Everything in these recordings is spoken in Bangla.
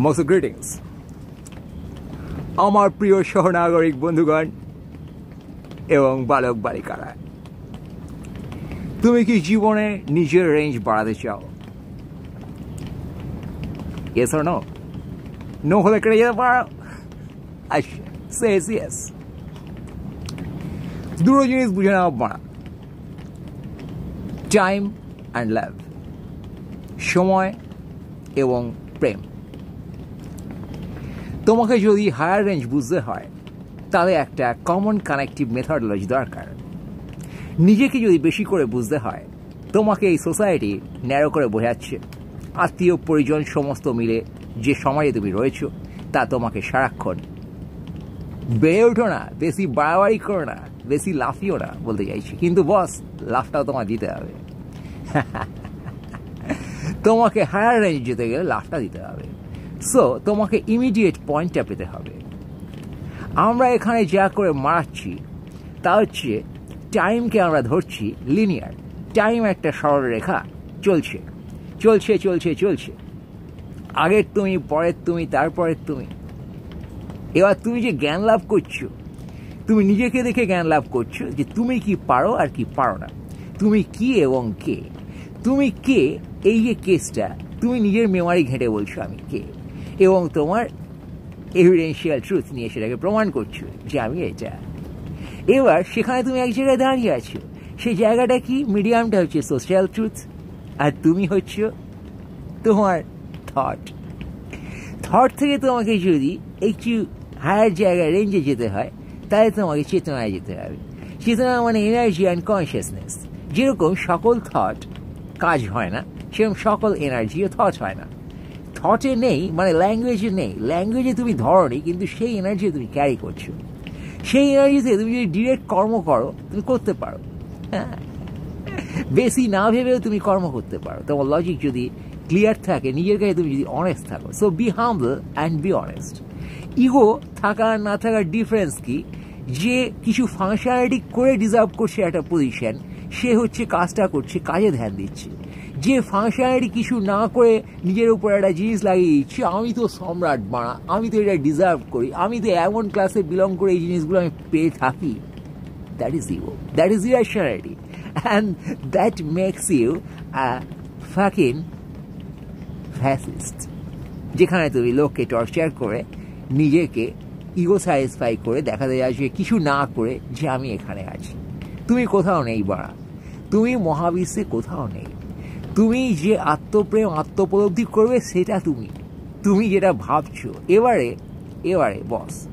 মস্ত গ্রিটিংস আমার প্রিয় সহনাগরিক বন্ধুগণ এবং বালক বালিকারা, তুমি কি জীবনে নিজের রেঞ্জ বাড়াতে চাও? Yes or no? No হলে কেটে যেতে পারো। ইয়েস দুটো জিনিস বুঝে নেওয়া বাড়া। টাইম অ্যান্ড লাভ সময় এবং প্রেম। তোমাকে যদি হায়ার রেঞ্জ বুঝতে হয়, তাহলে একটা কমন কানেক্টিভ মেথডোলজি দরকার। নিজেকে যদি বেশি করে বুঝতে হয়, তোমাকে এই সোসাইটি ন্যারো করে বোঝাচ্ছে। আত্মীয়, পরিজন, সমস্ত মিলে যে সমাজে তুমি রয়েছো, তা তোমাকে সারাক্ষণ বেড়ে ওঠো না, বেশি বাড়াবাড়ি করো না, বেশি লাফিও না বলতে চাইছি। কিন্তু বস লাফটাও তোমার দিতে হবে। তোমাকে হায়ার রেঞ্জ যেতে গেলে লাফটা দিতে হবে। সো তোমাকে ইমিডিয়েট পয়েন্টটা পেতে হবে। আমরা এখানে যা করে মারাচ্ছি, তা হচ্ছে টাইমকে আমরা ধরছি লিনিয়ার টাইম একটা সরল রেখা চলছে। চলছে চলছে চলছে। আগের তুমি, পরের তুমি, তারপরের তুমি। এবার তুমি যে জ্ঞান লাভ করছ, তুমি নিজেকে দেখে জ্ঞান লাভ করছ যে তুমি কি পারো আর কি পারো না। তুমি কি এবং কে? তুমি কে? এই যে কেসটা তুমি নিজের মেমারি ঘেঁটে বলছো আমি কে। এবং তোমার এভিডেন্সিয়াল ট্রুথ নিয়ে সেটাকে প্রমাণ করছ যে আমি এটা এবার সেখানে তুমি এক জায়গায় দাঁড়িয়ে আছো সেই জায়গাটা কি মিডিয়ামটা হচ্ছে সোশ্যাল ট্রুথ আর তুমি হচ্ছ তোমার থট থট থেকে তোমাকে যদি একটু হায়ার জায়গায় রেঞ্জে যেতে হয় তাহলে তোমাকে চেতনায় যেতে হবে চেতনা মানে এনার্জি অ্যান্ড কনসিয়াসনেস যেরকম সকল থট কাজ হয় না সেরকম সকল এনার্জিও থট হয় না থটে নেই মানে ল্যাঙ্গুয়েজে নেই। ল্যাঙ্গুয়েজে তুমি ধরনি কিন্তু সেই এনার্জি তুমি ক্যারি করছ। সেই এনার্জিতে তুমি যদি ডিরেক্ট কর্ম করো, তুমি করতে পারো। হ্যাঁ বেশি না ভেবেও তুমি কর্ম করতে পারো। তোমার লজিক যদি ক্লিয়ার থাকে, নিজের কাছে তুমি যদি অনেস্ট থাকো। So be humble and be honest ego থাকা না থাকার ডিফারেন্স কি? যে কিছু ফাংশনালিটি করে ডিজার্ভ করছে একটা পজিশন সে হচ্ছে কাজটা করছে, কাজে ধ্যান দিচ্ছে। যে ফাংশনালিটি কিছু না করে নিজের উপর একটা জিনিস লাগিয়ে দিচ্ছি আমি তো সম্রাট বাড়া, আমি তো এটা ডিজার্ভ করি, আমি তো এমন ক্লাসে বিলং করে এই জিনিসগুলো আমি পেয়ে থাকি। That is ego that is irrationality and that makes you fucking fascist যেখানে তুমি লোককে টর্চার করে, নিজেকে ইগো স্যাটিসফাই করে দেখাতে যাচ্ছে, কিছু না করে যে আমি এখানে আছি। তুমি কোথাও নেই বাড়া। তুমি মহাবিশ্বে কোথাও নেই। তুমি যে আত্মপ্রেম, আত্মোপলব্ধি করবে, সেটা তুমি। তুমি যেটা ভাবছ। এবারে এবারে বস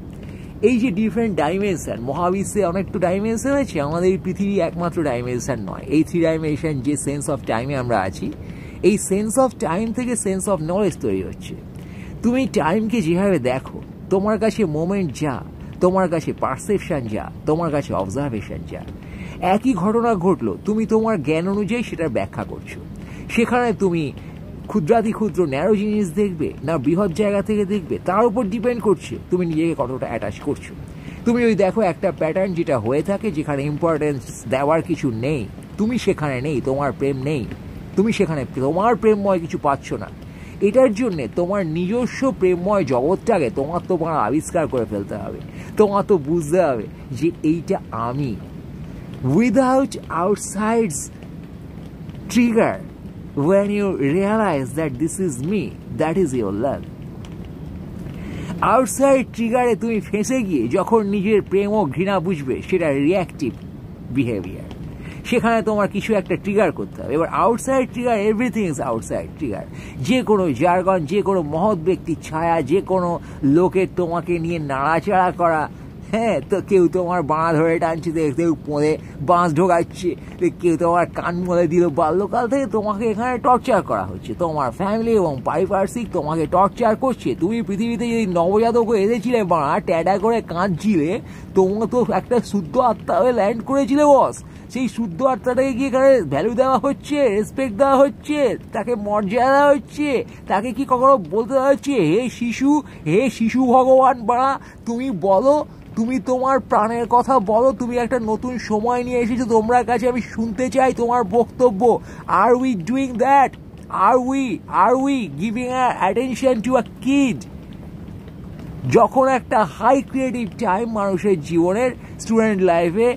এই যে ডিফারেন্ট ডাইমেনশন মহাবিশ্বে অনেক তো ডাইমেনশন আছে আমাদের এই পৃথিবী একমাত্র ডাইমেনশান নয়। এই থ্রি ডাইমেনশন যে সেন্স অফ টাইমে আমরা আছি, এই সেন্স অফ টাইম থেকে সেন্স অফ নলেজ তৈরি হচ্ছে। তুমি টাইমকে যেভাবে দেখো, তোমার কাছে মোমেন্ট যা, তোমার কাছে পারসেপশন যা, তোমার কাছে অবজারভেশন যা, একই ঘটনা ঘটলো, তুমি তোমার জ্ঞান অনুযায়ী সেটার ব্যাখ্যা করছ। সেখানে তুমি ক্ষুদ্রাতি ক্ষুদ্র ন্যারো জিনিস দেখবে, না বৃহৎ জায়গা থেকে দেখবে, তার উপর ডিপেন্ড করছে। তুমি নিজেকে কতটা অ্যাটাচ করছ। তুমি যদি দেখো একটা প্যাটার্ন যেটা হয়ে থাকে, যেখানে ইম্পর্টেন্স দেওয়ার কিছু নেই, তুমি সেখানে নেই, তোমার প্রেম নেই, তুমি সেখানে তোমার প্রেমময় কিছু পাচ্ছ না। এটার জন্যে তোমার নিজস্ব প্রেমময় জগৎটাকে তোমার তোমার আবিষ্কার করে ফেলতে হবে। তোমার তো বুঝতে হবে যে এইটা আমি। Without outsides trigger when you realize that this is me, that is your love. Outside ট্রিগারে তুমি ফেঁসে গিয়ে যখন নিজের প্রেম ও ঘৃণা বুঝবে সেটা রিয়াক্টিভ বিহেভিয়ার সেখানে তোমার কিছু একটা ট্রিগার করতে হবে। এবার outside trigger everything is outside trigger যে কোনো জার্গন যে কোনো মহৎ ব্যক্তির ছায়া যে কোনো লোকের তোমাকে নিয়ে নাড়াচাড়া করা হ্যাঁ তো কেউ তোমার বাঁ ধরে টানছে কেউ পোঁদে বাঁশ ঢোকাচ্ছে। কেউ তোমার কান মলে দিল, বাল্যকাল থেকে তোমাকে এখানে টর্চার করা হচ্ছে। তোমার ফ্যামিলি এবং পারিপার্শ্বিক তোমাকে টর্চার করছে। তুমি পৃথিবীতে যদি নবজাতক এসেছিলে বাঁ, ট্যাডা করে কাঁদছিলে, তোমার তো একটা শুদ্ধ আত্মা হয়ে ল্যান্ড করেছিলে বস সেই শুদ্ধ আত্মাটাকে কি এখানে ভ্যালু দেওয়া হচ্ছে? রেসপেক্ট দেওয়া হচ্ছে? তাকে মর্যাদা দেওয়া হচ্ছে? তাকে কি কখনো বলতে দেওয়া হচ্ছে? হে শিশু হে শিশু ভগবান, বাড়া, তুমি বলো তুমি তোমার প্রাণের কথা বলো, তুমি একটা নতুন সময় নিয়ে এসেছ, তোমরা কাছে আমি শুনতে চাই তোমার বক্তব্য। Are we doing that are we are we giving attention to a kid যখন একটা হাই ক্রিয়েটিভ টাইম মানুষের জীবনের স্টুডেন্ট লাইফে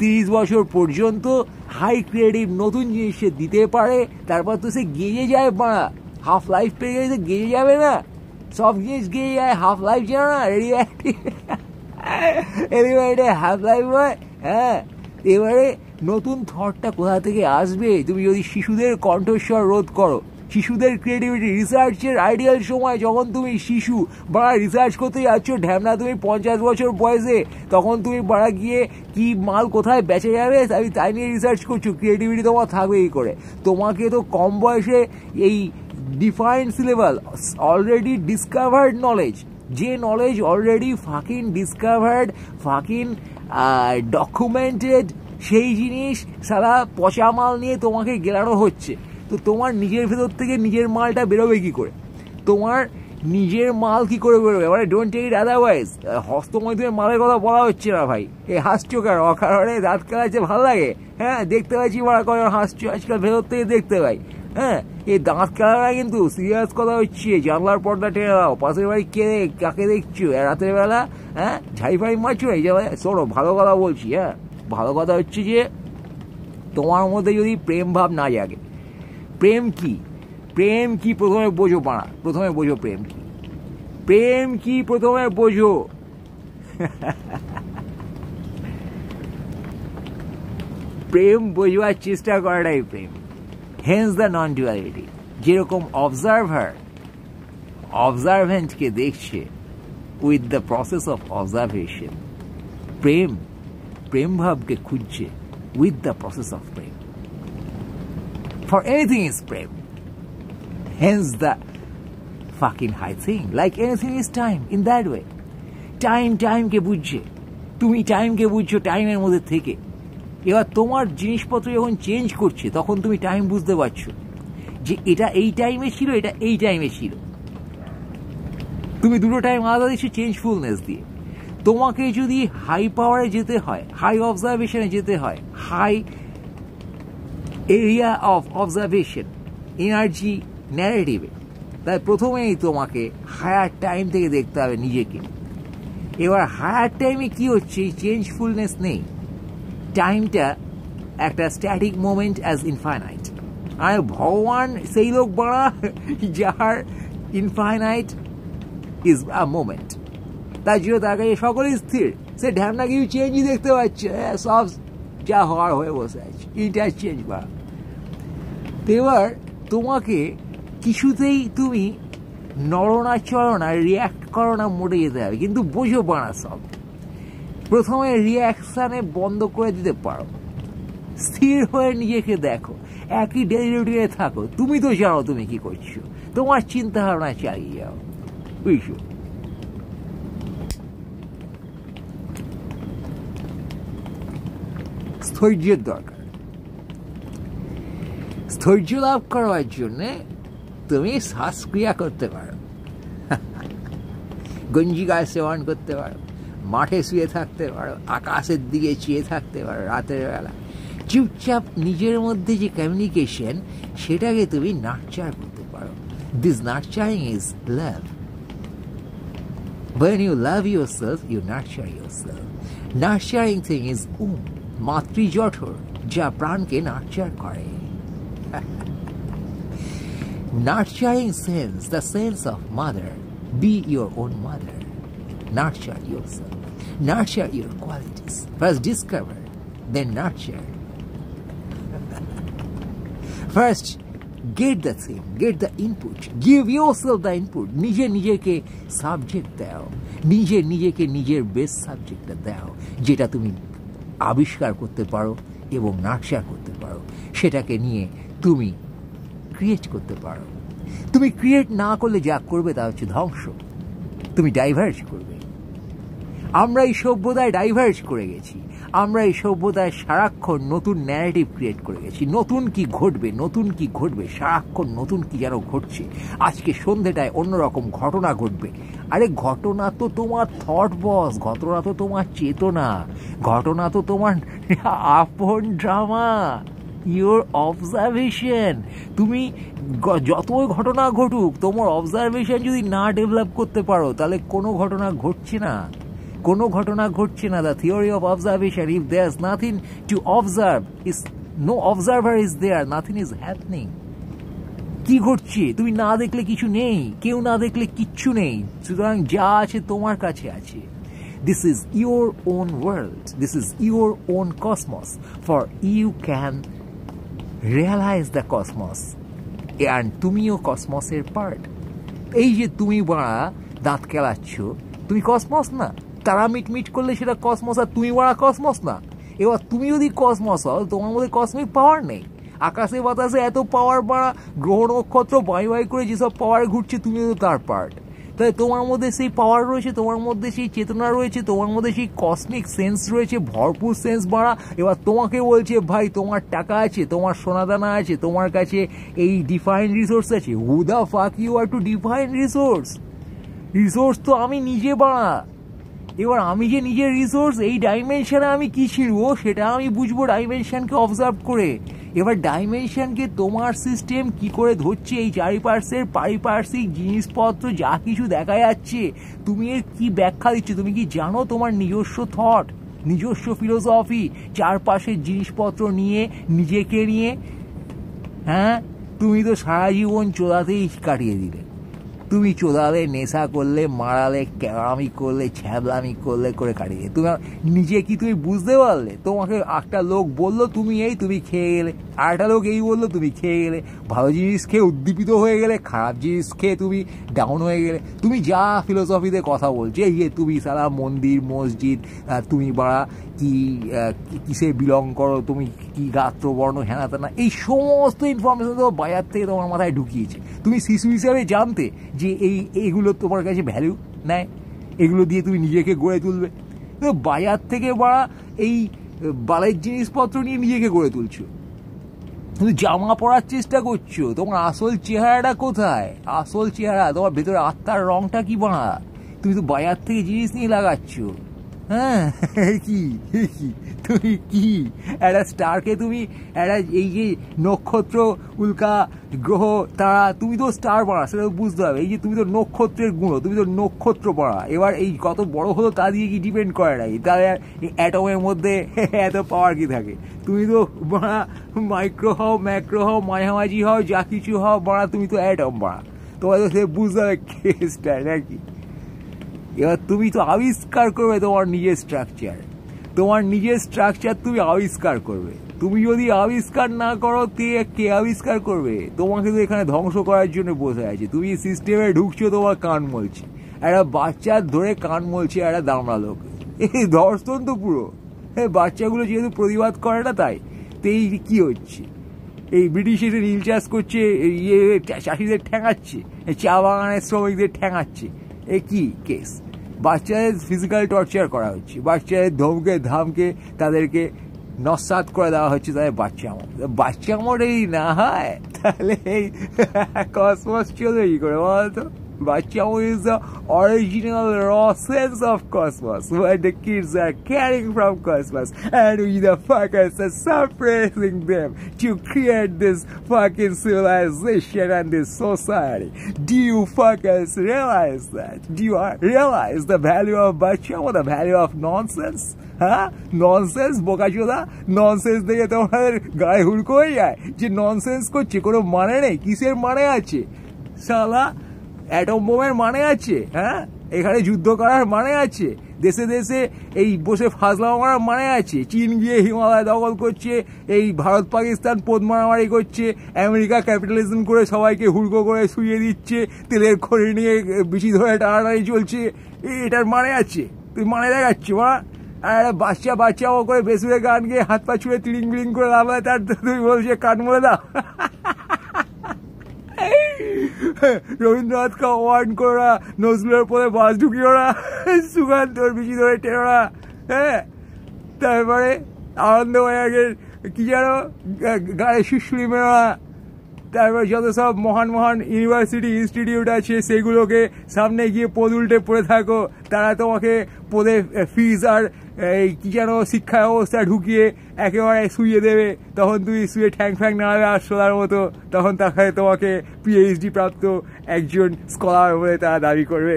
তিরিশ বছর পর্যন্ত হাই ক্রিয়েটিভ নতুন জিনিস সে দিতে পারে, তারপর তো সে গেজে যায় বাড়া হাফ লাইফ পেয়ে গেলে গেজে যাবে না। সব জিনিস গেজে যায় হাফ লাইফ জানো না রেডি এবারে হাফ লাইফ হয় হ্যাঁ? এবারে নতুন থটটা কোথা থেকে আসবে? তুমি যদি শিশুদের কণ্ঠস্বর রোধ করো, শিশুদের ক্রিয়েটিভিটি রিসার্চের আইডিয়াল সময় যখন তুমি শিশু বাড়া রিসার্চ করতে যাচ্ছ ঢ্যামনা তুমি পঞ্চাশ বছর বয়সে, তখন তুমি বাড়া গিয়ে কি মাল কোথায় বেঁচে যাবে আমি তাই নিয়ে রিসার্চ করছ। ক্রিয়েটিভিটি তোমার থাকবে এই করে। তোমাকে তো কম বয়সে এই defined syllabus already discovered knowledge যে knowledge already fucking discovered fucking documented সেই জিনিস সারা পচা মাল নিয়ে তোমাকে গেলানো হচ্ছে। তো তোমার নিজের ভেতর থেকে নিজের মালটা বেরোবে কি করে? তোমার নিজের মাল কি করে বেরোবে? মানে ডোন্ট টেক ইট আদারওয়াইজ হস্তমৈথুনের মালের কথা বলা হচ্ছে না ভাই। এই হাসছো কেন? অকারণে দাঁত খেলাচ্ছে ভালো লাগে? হ্যাঁ দেখতে পাচ্ছি মারা কজন হাসছো, আজকাল ভেতর থেকে দেখতে পাই। হ্যাঁ এই দাঁত খেলাটা কিন্তু সিরিয়াস কথা হচ্ছে। জানলার পর্দা টেনে দাও। পাশের বাড়ি কে কাকে দেখছ? রাতের বেলা হ্যাঁ? ঝাই ফাই মারছো? এই যে শোনো, ভালো কথা বলছি হ্যাঁ? ভালো কথা হচ্ছে যে, তোমার মধ্যে যদি প্রেম ভাব না জাগে, প্রেম কি? প্রেম কি প্রথমে বোঝো পাড়া। প্রথমে বোঝো প্রেম কি। প্রেম কি প্রথমে বোঝো? প্রেম বোঝবার চেষ্টা করাটাই প্রেম। হেন্স দ্য নন ডুয়ালিটি যেরকম অবজারভার অবজারভেন্টকে দেখছে with the process of observation প্রেম প্রেম ভাবকে খুঁজছে উইথ দ্য প্রসেস অফ প্রেম for anything is prem. Hence the fucking high thing. Like anything is time, in that way. Time টাইমকে বুঝছে তুমি টাইমকে বুঝছ টাইমের মধ্যে থেকে এবার তোমার জিনিসপত্র যখন চেঞ্জ করছে, তখন তুমি টাইম বুঝতে পারছ যে এটা এই টাইমে ছিল, এটা এই টাইমে ছিল। তুমি দুটো টাইম আলাদা দিচ্ছ চেঞ্জফুলনেস দিয়ে। তোমাকে যদি হাই পাওয়ারে যেতে হয় হাই অবজারভেশনে যেতে হয় high area of observation energy ন্যারেটিভে তাই প্রথমেই তোমাকে হায়ার টাইম থেকে দেখতে হবে নিজেকে। এবার হায়ার টাইমে কি হচ্ছে? চেঞ্জফুলনেস নেই। টাইমটা একটা স্ট্যাটিক মোমেন্ট অ্যাজ ইনফাইনাইট আর ভগবান সেই লোক বাড়া যার ইনফাইনাইট ইজ আ মোমেন্ট তার জন্য তার কাছে সকলেই স্থির। সে ঢ্যামনা কিছু চেঞ্জই দেখতে পাচ্ছে। সব যা হওয়ার হয়ে বসে আছে। ইন্টারচেঞ্জ বা এবার তোমাকে কিছুতেই তুমি নড়না চড়না রিয়াক্ট করো না মোটে যেতে হবে। কিন্তু বোঝো বাড়া সব। প্রথমে রিয়াকশানে বন্ধ করে দিতে পারো। স্থির হয়ে নিজেকে দেখো। একই ডেলি রুটিনে থাকো। তুমি তো জানো তুমি কি করছ। তোমার চিন্তা ভাবনা চালিয়ে যাও। বুঝছ? স্থৈর্যের দরকার। স্থৈর্য লাভ করার জন্য তুমি শ্বাসক্রিয়া করতে পারো। গঞ্জি গাছ সেবন করতে পারো। মাঠে শুয়ে থাকতে পারো আকাশের দিকে চেয়ে থাকতে পারো রাতের বেলা চুপচাপ নিজের মধ্যে যে কমিউনিকেশন সেটাকে তুমি নার্চার করতে পারো this nurturing is love When you love yourself, you nurture yourself. Nurturing thing is um, মাতৃজঠর যা প্রাণকে নার্চার করে nurturing sense, the sense of mother. Be your own mother. Nurture yourself. Nurture your qualities. First discover, then nurture. First, get the thing, get the input. Give yourself the input. নিজে নিজেকে সাবজেক্ট দাও নিজে নিজেকে নিজের বেস্ট সাবজেক্টটা দাও যেটা তুমি আবিষ্কার করতে পারো এবং নার্চার করতে পারো সেটাকে নিয়ে তুমি ক্রিয়েট করতে পারো তুমি ক্রিয়েট না করলে যা করবে তা হচ্ছে ধ্বংস তুমি ডাইভার্জ করবে আমরা এই সভ্যতায় ডাইভার্জ করে গেছি। আমরা এই সভ্যতায় সারাক্ষণ নতুন ন্যারেটিভ ক্রিয়েট করে গেছি। নতুন কি ঘটবে, নতুন কি ঘটবে, সারাক্ষণ নতুন কি যেন ঘটছে। আজকে সন্ধেটায় অন্যরকম ঘটনা ঘটবে। আরে ঘটনা তো তোমার থট বস ঘটনা তো তোমার চেতনা, ঘটনা তো তোমার আপন ড্রামা ইউর অবজারভেশন তুমি যতই ঘটনা ঘটুক, তোমার অবজারভেশন যদি না ডেভেলপ করতে পারো, তাহলে কোনো ঘটনা ঘটছে না। কোনো ঘটনা ঘটছে না। The theory of observation if there nothing to observe is no observer is there nothing is happening কি ঘটছে? তুমি না দেখলে কিছু নেই, কেউ না দেখলে কিচ্ছু নেই। সুতরাং যা আছে তোমার কাছে আছে। This is your own world this is your own cosmos for you can realise the cosmos and তুমিও কসমসের পার্ট এই যে তুমি বাড়া দাঁত কেলাচ্ছ, তুমি কসমস না। তারা মিট মিট করলে সেটা কসমস আর তুমি বাড়া কসমস না। এবার তুমি যদি কসমস হও, তোমার মধ্যে কসমিক পাওয়ার নেই। আকাশে বাতাসে এত পাওয়ার বাড়া, গ্রহ নক্ষত্র বাই বাই করে যেসব পাওয়ার ঘুরছে, তুমি তো তার পার্ট তাই তোমার মধ্যে সেই পাওয়ার রয়েছে, তোমার মধ্যে সেই চেতনা রয়েছে, তোমার মধ্যে সেই কসমিক সেন্স রয়েছে, ভরপুর সেন্স বাড়া। এবার তোমাকে বলছে, ভাই, তোমার টাকা আছে, তোমার সোনাদানা আছে, তোমার কাছে এই ডিফাইন রিসোর্স আছে। Who the fuck you are to define resource resource তো আমি নিজে বাড়া। এবার আমি যে নিজের রিসোর্স এই ডাইমেনশনে আমি কি ছিড়ব, সেটা আমি বুঝব ডাইমেনশনকে অবজার্ভ করে। এবার ডাইমেনশনকে তোমার সিস্টেম কি করে ধরছে, এই চারিপার্শ্বের পারিপার্শ্বিক জিনিসপত্র, যা কিছু দেখা যাচ্ছে, তুমি এর কি ব্যাখ্যা দিচ্ছ? তুমি কি জানো তোমার নিজস্ব থট নিজস্ব ফিলোসফি চারপাশের জিনিসপত্র নিয়ে, নিজেকে নিয়ে? হ্যাঁ? তুমি তো সারা জীবন চোদাতেই কাটিয়ে দিলে। তুমি চোদালে, নেশা করলে, মারালে, ক্যারামি করলে, ছ্যাবলামি করলে করে কাটিয়ে তুমি নিজে কি তুমি বুঝতে পারলে? তোমাকে একটা লোক বলল, তুমি এই, তুমি খেয়ে গেলে। আরেকটা লোক এই বলল, তুমি খেয়ে গেলে। ভালো জিনিস খেয়ে উদ্দীপিত হয়ে গেলে, খারাপ জিনিস খেয়ে তুমি ডাউন হয়ে গেলে, তুমি যা ফিলোসফিতে কথা বলছো, এই যে তুমি সারা মন্দির, মসজিদ তুমি বাড়া কি কিসে বিলং করো, তুমি কি গাত্র, বর্ণ, হেনা, তেনা, এই সমস্ত ইনফরমেশন তো বাজার থেকে তোমার মাথায় ঢুকিয়েছে। তুমি শিশু হিসাবে জানতে যে এই এইগুলো তোমার কাছে ভ্যালু নেয়, এগুলো দিয়ে তুমি নিজেকে গড়ে তুলবে। তো বাজার থেকে বাড়া এই বালের জিনিসপত্র নিয়ে নিজেকে গড়ে তুলছো। তুমি জামা পরার চেষ্টা করছ, তোমার আসল চেহারাটা কোথায়? আসল চেহারা, তোমার ভেতরে আত্মার রংটা কি বাঁড়া তুমি তো বাজার থেকে জিনিস নিয়ে লাগাচ্ছ। হ্যাঁ কি তুমি কি? একটা স্টারকে তুমি একটা এই যে নক্ষত্র, উল্কা, গ্রহ, তারা, তুমি তো স্টার পড়া, সেটা বুঝতে হবে। এই যে তুমি তো নক্ষত্রের গুঁড়ো তুমি তো নক্ষত্র পড়া। এবার এই কত বড় হলো তা দিয়ে কি ডিপেন্ড করে নাই তাহলে অ্যাটমের মধ্যে এত পাওয়ার কি থাকে? তুমি তো বড়া মাইক্রো হও ম্যাক্রো হও, মাঝামাঝি হও, যা কিছু হও, বড়া, তুমি তো অ্যাটম বড়া তোমার তো সে বুঝতে হবে কেসটা, নাকি? এবার তুমি তো আবিষ্কার করবে তোমার নিজের স্ট্রাকচার তোমার নিজের স্ট্রাকচার তুমি আবিষ্কার করবে। তুমি যদি আবিষ্কার না করো, কে কে আবিষ্কার করবে? তোমাকে তো এখানে ধ্বংস করার জন্য বসে আছে। তুমি সিস্টেমে ঢুকছো, তোমার কান মলছে। একটা বাচ্চার ধরে কান মলছে একটা দামড়া লোক। এই ধর্ষণ তো পুরো। হ্যাঁ বাচ্চাগুলো যেহেতু প্রতিবাদ করে না তাই। তো, এই কী হচ্ছে? এই ব্রিটিশ নীল চাষ করছে ইয়ে চাষিদের ঠ্যাঙাচ্ছে চা বাগানের শ্রমিকদের ঠ্যাঙাচ্ছে এ কি কেস বাচ্চাদের ফিজিক্যাল টর্চার করা হচ্ছে। বাচ্চাদের ধমকে, ধামকে তাদেরকে নস্বাত করে দেওয়া হচ্ছে তাদের বাচ্চা আমার বাচ্চা আমার এই না হয়, তাহলে এই কসমস চলবে কি করে বলতো? Bachao is the original raw sense of cosmos, where the kids are carrying from cosmos, and we the fuckers are suppressing them to create this fucking civilization and this society. Do you fuckers realize that? Do you realize the value of Bachao, the value of nonsense? হ্যাঁ ননসেন্স বোকাচোদা ননসেন্স দেখে তোমাদের গায়ে হুড়কো হয়ে যায় যে ননসেন্স করছে কোনো মানে নেই কিসের মানে আছে শালা অ্যাটম বোমের মানে আছে হ্যাঁ? এখানে যুদ্ধ করার মানে আছে, দেশে দেশে এই বসে ফাজলা মারার মানে আছে, চীন গিয়ে হিমালয় দখল করছে, এই ভারত পাকিস্তান পদ মারামারি করছে, আমেরিকা ক্যাপিটালিজম করে সবাইকে হুড়কো করে শুয়ে দিচ্ছে, তেলের খড়ি নিয়ে বেশি ধরে টানাটানি চলছে এটার মানে আছে, তুই মানে দেখাচ্ছি, মা? আর বাচ্চা বাচ্চা ও করে বেসুরে গান গিয়ে হাত পা ছুঁড়ে তিরিং বিড়িং করে লাভ তার তুই বলছে কান মরে দাও। রবীন্দ্রনাথকে অ্যাওয়ার্ড করা নজরুলের পরে বাস ঢুকি ওরা সুকান্তর বেশি ধরে টেরা হ্যাঁ? তারপরে আনন্দবাজারের কি যেন গায়ে শিশুরি মেরা তারপর যত সব মহান মহান ইউনিভার্সিটি ইনস্টিটিউট আছে, সেগুলোকে সামনে গিয়ে পদ উল্টে পড়ে থাকো, তারা তোমাকে পদে ফিজ আর এই কি যেন শিক্ষা ব্যবস্থা ঢুকিয়ে একেবারে শুয়ে দেবে। তখন তুমি শুয়ে ঠ্যাং ফ্যাং নাড়াবে শোনার মতো তখন তাকে তোমাকে পিএইচডি প্রাপ্ত একজন স্কলার বলে তারা দাবি করবে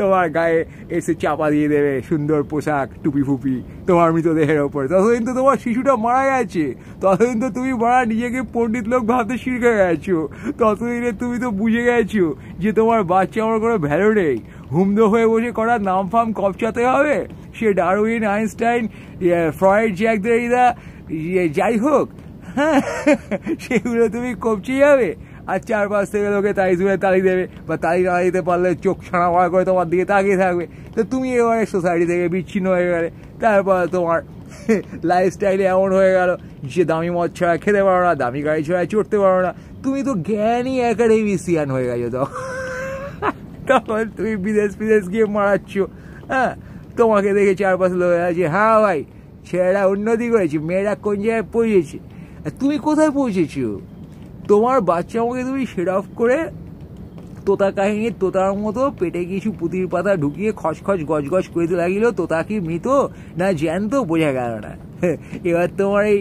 তোমার গায়ে এসে চাপা দিয়ে দেবে সুন্দর পোশাক, টুপি ফুপি, তোমার মৃতদেহের ওপর। ততদিন তো তোমার শিশুটা মারা গেছে। ততদিন তো তুমি মারা নিজেকে পণ্ডিত লোক ভাবতে শিখে গেছো। ততদিনে তুমি তো বুঝে গেছো যে তোমার বাচ্চা আমার কোনো ভ্যালু নেই। হুমদো হয়ে বসে করা নাম ফাম কপচাতে হবে? সে Darwin, Einstein Freud, Jacques Derrida যাই হোক হ্যাঁ সেগুলো তুমি কপচে যাবে। আর চারপাশ থেকে লোকে তাই জুড়ে তালি দেবে, বা তালি না দিতে পারলে চোখ ছাড়া মারা করে তোমার দিকে তাকিয়ে থাকবে। তো তুমি এবারে সোসাইটি থেকে বিচ্ছিন্ন হয়ে গেলে। তারপর তোমার লাইফস্টাইল এমন হয়ে গেল যে দামি মদ ছাড়া খেতে পারো না, দামি গাড়ি ছাড়া চড়তে পারো না। তুমি তো জ্ঞানী একাডেমিসিয়ান হয়ে গেছো তখন। তখন তুমি বিদেশ বিদেশ গিয়ে মারাচ্ছ হ্যাঁ। তোমাকে দেখে চারপাশে লোক আছে হ্যাঁ ভাই, ছেলেরা উন্নতি করেছে, মেয়েরা কোন জায়গায় পৌঁছেছে? তুমি কোথায় পৌঁছেছো? তোমার বাচ্চা আমাকে তুমি সেট অফ করে তোতা কাহিনীর তোতার মতো পেটে কিছু পুতির পাতা ঢুকিয়ে খসখস গজগজ করিতে লাগিল, তোতা কি মৃত না জ্যান্ত বোঝা গেল না। এবার তোমার এই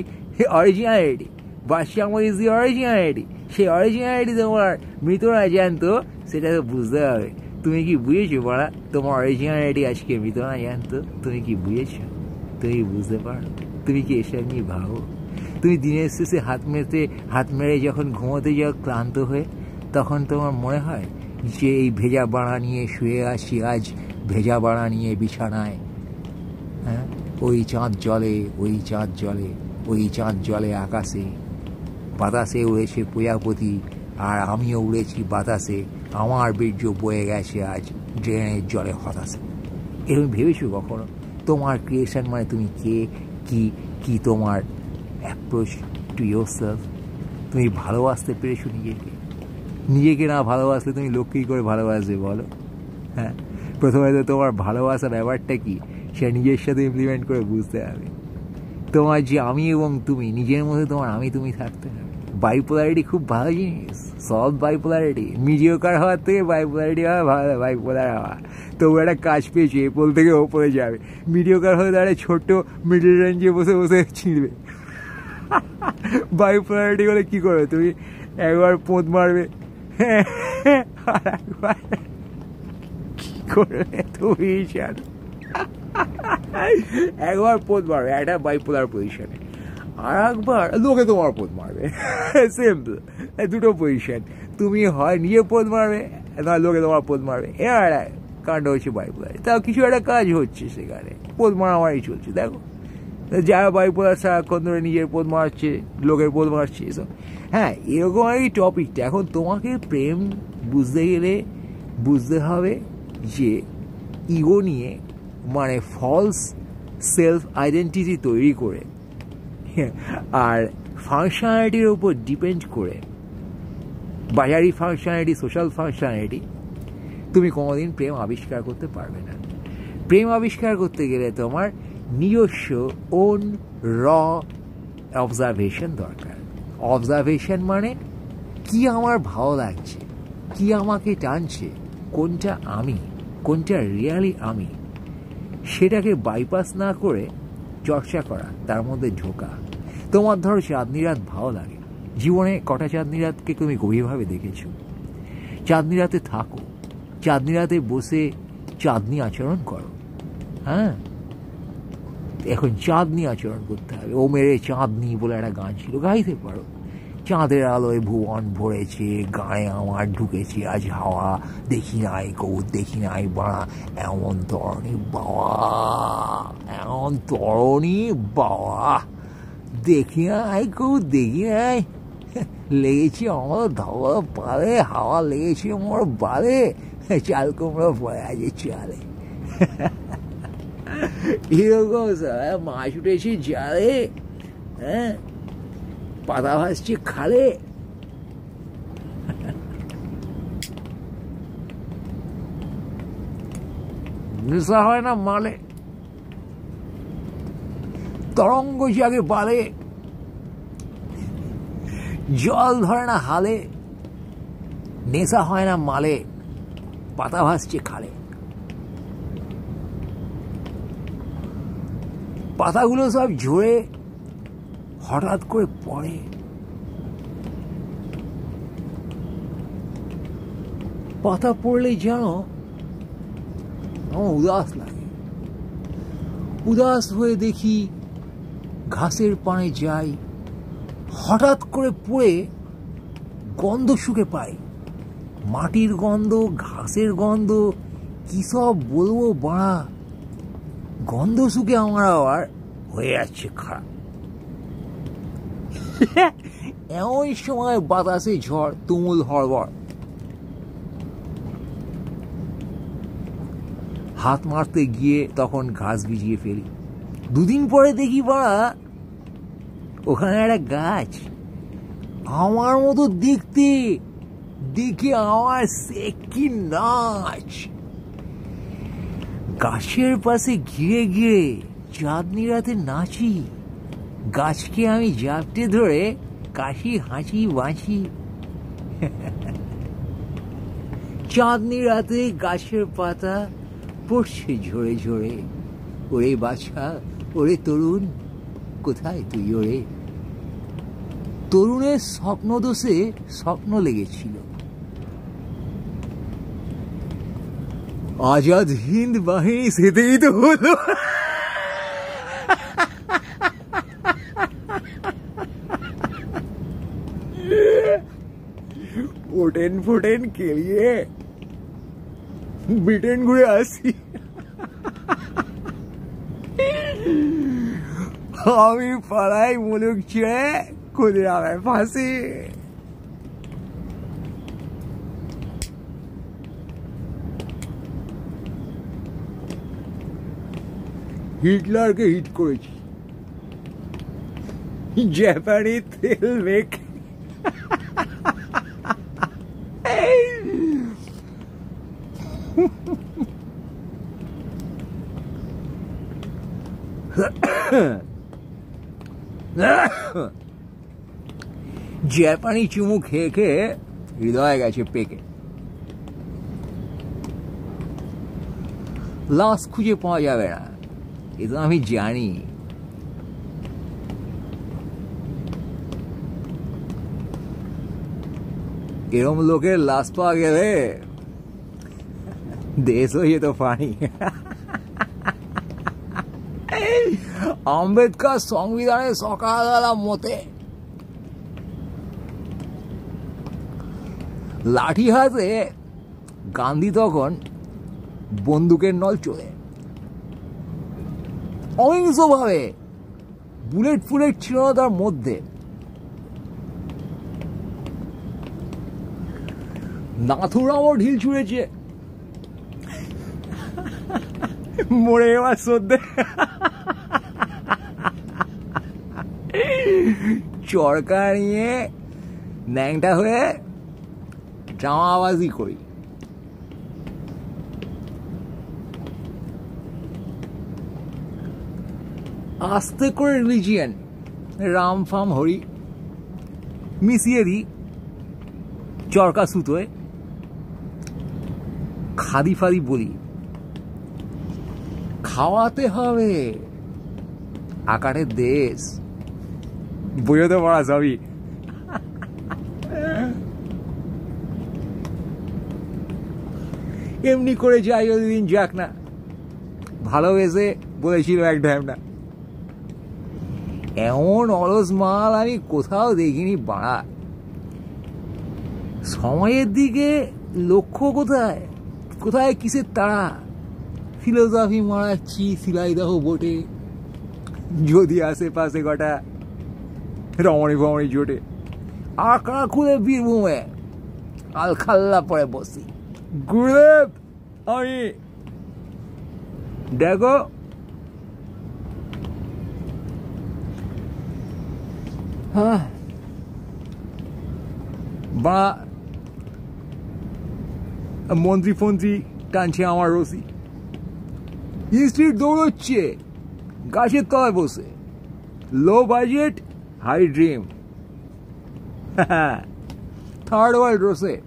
অরিজিনালিটি বাচ্চা আমার ইজ দি অরিজিনালিটি সেই অরিজিনালিটি তোমার মৃত না জ্যান্ত, সেটা তো বুঝতে হবে। তুমি কি বুঝেছ, বাড়া? তোমার অরিজিনালিটি আজকে মৃত না জ্যান্ত তুমি কি বুঝেছ? তুমি বুঝতে পারো। তুমি কি এসব নিয়ে ভাবো? তুমি দিনের শেষে হাত মেতে, হাত মেরে যখন ঘুমোতে যাও ক্লান্ত হয়ে, তখন তোমার মনে হয় যে এই ভেজা বাড়া নিয়ে শুয়ে আছি আজ, ভেজা বাড়া নিয়ে বিছানায়। হ্যাঁ? ওই চাঁদ জলে, ওই চাঁদ জলে, ওই চাঁদ জলে আকাশে। বাতাসে উড়েছে প্রজাপতি, আর আমিও উড়েছি বাতাসে। আমার বীর্য বয়ে গেছে, আজ ড্রেনের জলে হতাশা। এরকম ভেবেছো কখনো? তোমার ক্রিয়েশন মানে তুমি কে? কি? কি তোমার অ্যাপ্রোচ টু ইয়োর সেলফ তুমি ভালোবাসতে পেরেছ নিজেকে? নিজেকে না ভালোবাসলে তুমি লোক কী করে ভালোবাসবে, বলো। হ্যাঁ? প্রথমে তো তোমার ভালোবাসার ব্যাপারটা কি? সে নিজের সাথে ইমপ্লিমেন্ট করে বুঝতে হবে। তোমার যে আমি এবং তুমি, নিজের মধ্যে তোমার আমি তুমি থাকতে হবে। বাইপোলারিটি খুব ভালো জিনিস। সব বাইপোলারিটি মিডিওকার হওয়ার থেকে বাইপোলারিটি হওয়া ভালো বাইপোলার হওয়া। তবু একটা কাজ পেয়েছে এপোল থেকে ওপরে যাবে। মিডিওকার হয়ে দাঁড়ায় ছোট্ট মিডিল রেঞ্জে বসে বসে ছিঁড়বে। বাইপোলারিটি হলে কী করবে? তুমি একবার পোঁত মারবে। করবে তুমি একবার পোত মারবে, একটা বাইপোলার পজিশনে আর একবার লোকে তোমার পোত মারবে। সিম্পল দুটো পজিশন তুমি হয় নিজে পোত মারবে, নয় লোকে তোমার পোত মারবে। এবার কাণ্ড হচ্ছে বাইপোলার তাও কিছু একটা কাজ হচ্ছে সেখানে। পোত মারামারি চলছে, দেখো। যারা বাইপোলার সারাক্ষণ ধরে নিজের পোত মারছে, লোকের পোত মারছে, এসব। হ্যাঁ এরকম এই টপিকটা এখন তোমাকে প্রেম বুঝতে গেলে বুঝতে হবে যে ইগো নিয়ে মানে ফলস সেলফ আইডেন্টিটি তৈরি করে আর ফাংশনালিটির উপর ডিপেন্ড করে বাজারি ফাংশনালিটি সোশ্যাল ফাংশনালিটি তুমি কোনোদিন প্রেম আবিষ্কার করতে পারবে না। প্রেম আবিষ্কার করতে গেলে তোমার নিজস্ব ওন র অবজারভেশন দরকার। অবজারভেশন মানে কি আমার ভালো লাগছে, কি আমাকে টানছে, কোনটা আমি, কোনটা রিয়ালি আমি, সেটাকে বাইপাস না করে চর্চা করা, তার মধ্যে ঢোকা। তোমার ধরো চাঁদনি রাত ভালো লাগে। জীবনে কটা চাঁদনি রাতকে তুমি গভীরভাবে দেখেছ? চাঁদনি রাতে থাকো। চাঁদনি রাতে বসে চাঁদনি আচরণ করো। হ্যাঁ? এখন চাঁদনি আচরণ করতে হবে। ও মেরে চাঁদনি বলে একটা গান ছিল, গাইতে পারো। চাঁদের আলোয় ভুবন ভরেছে, গায়ে আমার ঢুকেছে আজ হাওয়া। দেখি নাই কৌ দেখি নাই বাড়া। এমন তরণী বাবা, এমন তরণী বাবা। দেখি নাই কৌ দেখি নাই লেগেছে আমার ধাওয়া পালে হাওয়া লেগেছে আমার বালে চাল কুমড়ো পড়ে আছে চালে এরকম মাছ উঠেছে জালে হ্যাঁ পাতা ভাসছে খালে নেশা হয় না মালে তরঙ্গ জাগে বালে। জল ধরে না হালে, নেশা হয় না মালে, পাতা ভাসছে খালে। পাতাগুলো সব ঝরে হঠাৎ করে পড়ে। পাতা পড়লে যেন আমার উদাস লাগে। উদাস হয়ে দেখি ঘাসের পানে যাই হঠাৎ করে পড়ে গন্ধ শুকে পাই মাটির গন্ধ, ঘাসের গন্ধ, কি সব বলব বাড়া? গন্ধ শুকে আমার আবার হয়ে যাচ্ছে খারাপ এমন সময় বাতাসে ঝড়, তুমুল হড়বড়। হাত মারতে গিয়ে তখন ঘাস ভিজিয়ে ফেলি। দুদিন পরে দেখি বাড়া ওখানে একটা গাছ। আমার মতো দেখতে, দেখে আমার সে কি নাচ। গাছের পাশে ঘিরে ঘিরে চাঁদনি রাতে নাচি। গাছকে আমি জাপটে ধরে কাশি হাঁচি বাঁচি চাঁদনি রাতে গাছের পাতা পড়ছে ঝরে ঝরে। ওরে বাছা ওরে তরুণ, কোথায় তুই ওরে? তরুণের স্বপ্ন দোষে স্বপ্ন লেগেছিল। আজাদ হিন্দ বাহিনী সেতেই তো হলো। ওটেন ফোটেন কেলিয়ে ব্রিটেন ঘুরে আসি। আমি পাড়ায় মুলুক ছেড়ে ক্ষুদিরামের ফাঁসি হিটলারকে হিট করেছি জাপানি তেল মেখে জাপানি চুমু খেয়ে খেয়ে হৃদয় গেছে পেকে লাশ খুঁজে পাওয়া যাবে না এ তো আমি জানি এরম লোকের লাশ পাওয়া গেলে দেশ হয়ে তো পানি আম্বেদকর সংবিধানের সকালবেলা মতে লাঠি হাতে গান্ধী তখন বন্দুকের নল চলে অহিংসভাবে বুলেট ফুলেট ছিল না তার মধ্যে নাথুরামও ঢিল ছুঁড়েছে। মরে এবার সদ্যে। চরকা নিয়ে ন্যাংটা হয়ে জামাবাজি করি। আস্তে করে রিলিজিয়ান রাম ফাম হরি, মিশিয়ে দিই, চরকা সুতোয়, খাদি ফাদি বলি। খাওয়াতে হবে। আকারের দেশ। বুঝতে পারা সবই এমনি করে যাই দিন যাক না। ভালোবেসে বলেছিল এক ঢ্যামটা এমন অলস মাল আমি কোথাও দেখিনি বাড়া। সময়ের দিকে লক্ষ্য কোথায়? কোথায় কিসের তারা ফিলোসফি মারাচ্ছি সিলাইদাহ বোটে? যদি আশেপাশে কটা রমণী ফমণি জোটে। আঁকড়া খুলে বীরভূমে। আলখাল্লা পরে বসি। গুরুদেব আমি দেখো। হ্যাঁ। বা। মন্ত্রী ফন্ত্রী টানছে আমার রসি স্ত্রীর দৌড়চ্ছে। গাছের তলায় বসে। Low budget, high dream. Third world রোসে।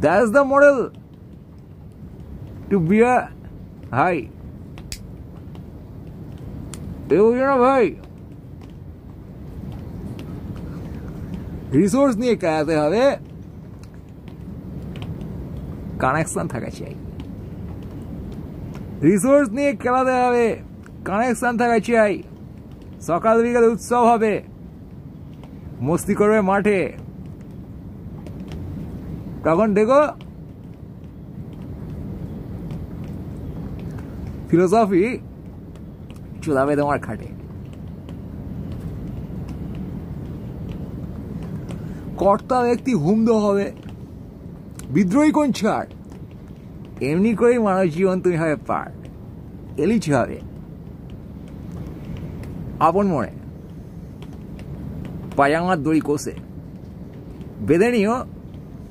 The model to be a high বুঝো না ভাই রিসোর্স নিয়ে কায়াতে হবে। কানেকশন থাকা চাই। রিসোর্স নিয়ে খেলাতে হবে। কানেকশন থাকা চাই। সকাল বিকাল উৎসব হবে। মস্তি করবে মাঠে। তখন দেখো ফিলোসফি চুদাবে তোমার খাটে। কর্তা ব্যক্তি হুমদ হবে, বিদ্রোহী কোন ছাড়? এমনি করেই মানব জীবন তুমি হবে পার। এলিচ হবে। আপন মনে, পাজামার দড়ি কষে বেঁধে নিও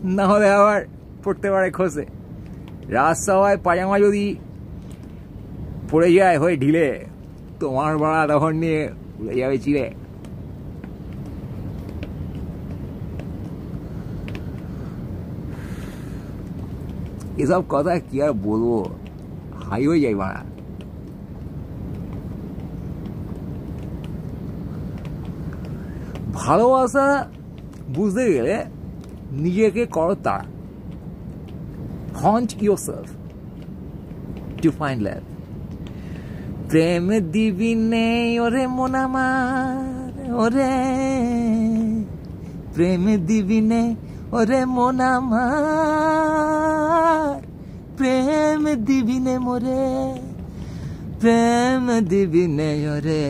না হলে আবার পড়তে পারে খসে রাজসভায় পাজামা যদি পড়ে যায়, হয়ে ঢিলে, তোমার বাড়া তখন নিয়ে উড়ে যাবে চিড়ে। এসব কথা কি আর বলব? হাই হয়ে যায় বাড়া ভালোবাসা বুঝতে গেলে নিজেকে করো তারা haunt yourself to find love প্রেম দিবি নেই ওরে মন আমার ওরে প্রেম দিবি নে ওরে মন আমার প্রেম দিবি নে মোরে প্রেম দিবি নে ওরে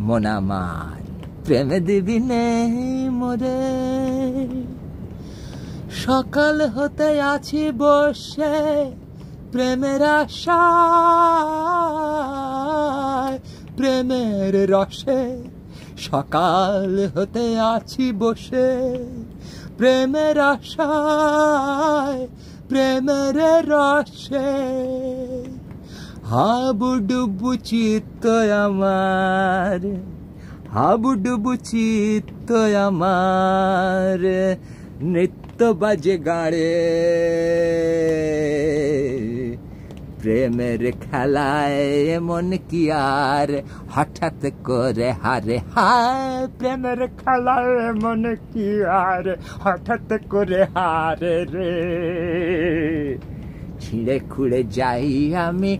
মন আমার প্রেম দিবি নে মোরে সকাল হতে আছি বসে প্রেমের আশায়, প্রেমের রসে। সকাল হতে আছি বসে প্রেমের আশায়, প্রেমের রসে। হাবুডুবু চিত্ত আমার, হাবুডুবু চিত্ত আমার। নৃত্য বাজে গাড়ে। প্রেমের খেলায় এমন কি আর? হঠাৎ করে হারে হায়, প্রেমের খেলায় এমন কি আর? হঠাৎ করে হারে রে। ছিঁড়ে খুঁড়ে যাই আমি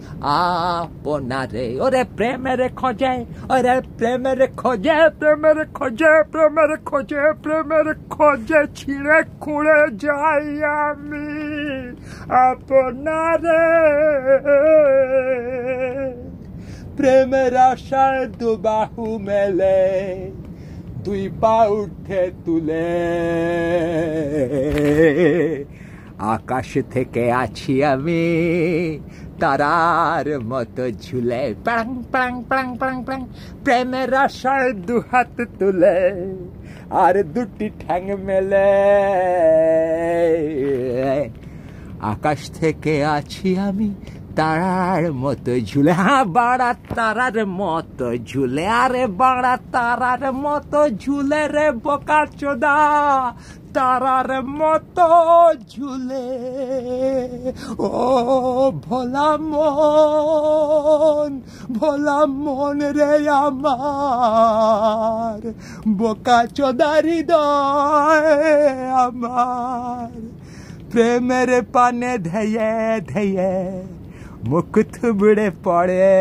আপনারে। ওরে প্রেমের খোঁজে, ওরে প্রেমের খোঁজে প্রেমের খোঁজে প্রেমের খোঁজে প্রেমের খোঁজে ছিঁড়ে খুঁড়ে যাই আমি আপনারে। প্রেমের আশায় দুবাহু মেলে, দুই পা উঠে তুলে। আকাশ থেকে আছি আমি। তারার মতো ঝুলে প্রাং প্রাং প্রাং প্রাং প্রাং প্রেমের আশায় দু হাত তুলে আর দুটি ঠ্যাং মেলে। আকাশ থেকে আছি আমি, তারার মতো ঝুলে। হ্যাঁ বাড়া তারার মতো ঝুলে। আরে বাড়া তারার মতো ঝুলে রে বোকার চোদা। তারার মতো ঝুলে ও ভোলা মন ভোলা মন রে আমার বোকা চোদা হৃদয় আমার প্রেমের পানে ধেয়ে ধেয়ে মুখ থুবড়ে পড়ে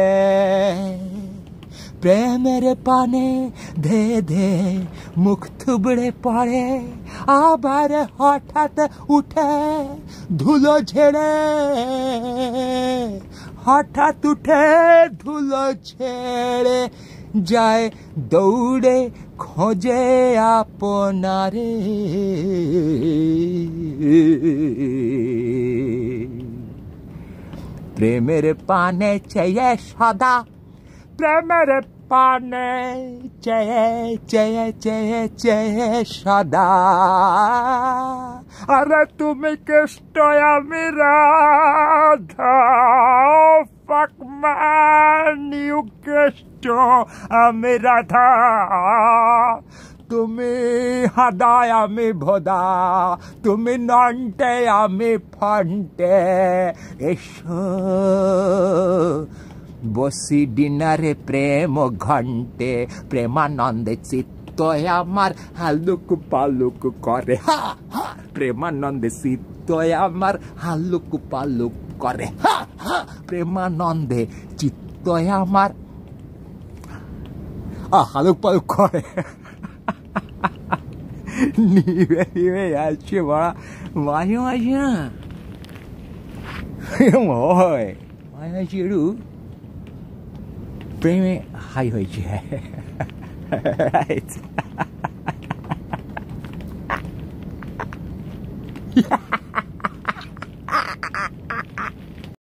প্রেমের পানে ধে ধে মুখ থুবড়ে পড়ে আবার হঠাৎ উঠে ধুলো ঝেড়ে হঠাৎ উঠে ধুলো ছেড়ে যায় দৌড়ে খোঁজে আপনারে প্রেমের পানে চেয়ে সদা প্রেমের পানে চেয়ে চেয়ে চেয়ে চেয়ে সদা আরে তুমি কৃষ্ট আমি রাধা ফাক নিউ কৃষ্ট আমি রাধা তুমি হাদায় আমি ভোদা তুমি নন্টে আমি ফন্টে এসো বসি ডিনারে প্রেম ঘন্টে, প্রেমানন্দে চিত্ত আমার, হালুক পালুক করে। হা হা, প্রেমানন্দে চিত্ত আমার, হালুক পালুক করে। হা হা, প্রেমানন্দে চিত্ত আমার। হালুক পালুক করে। নিবে নিবে যাচ্ছে বড়া মাঝে মাঝে না হয় মাঝে মাঝে একটু bring me highway jet. right.